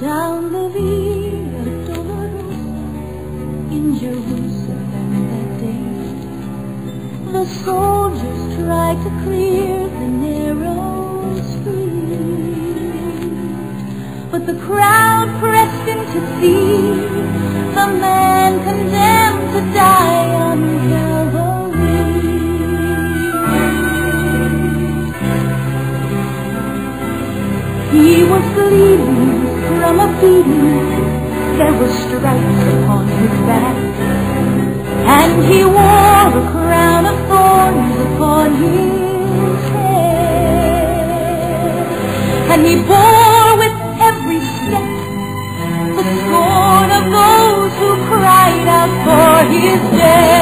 down the Via Dolorosa in Jerusalem that day. The soldiers tried to clear the narrow street, but the crowd pressed in to see the man condemned to die on There were stripes upon his back. And he wore a crown of thorns upon his head. And he bore with every step the scorn of those who cried out for his death.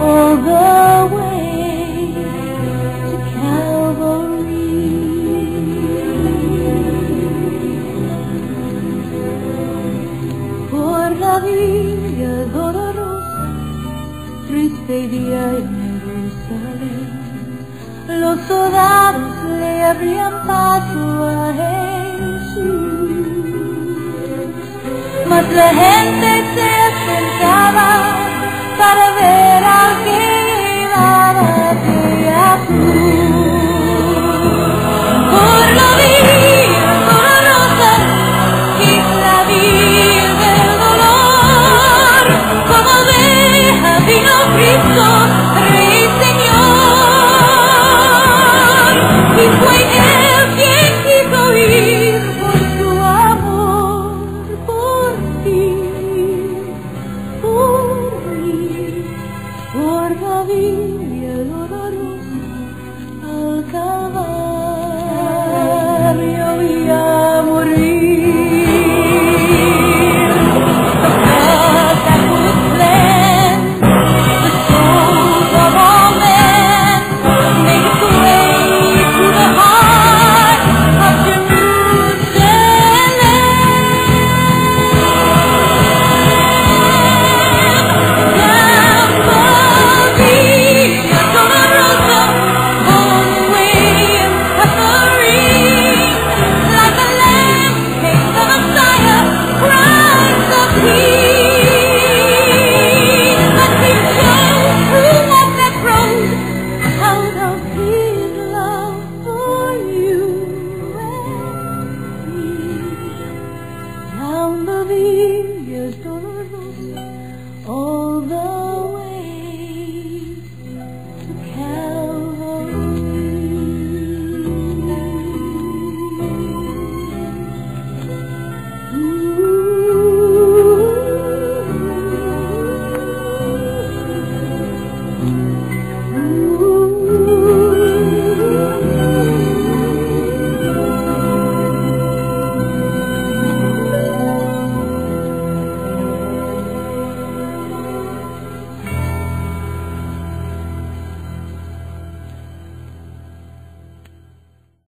All the way to. Por la Via Dolorosa, triste día en Jerusalén, los soldados le abrían paso a Jesús. Mas la gente se sentaba para ver. Maria.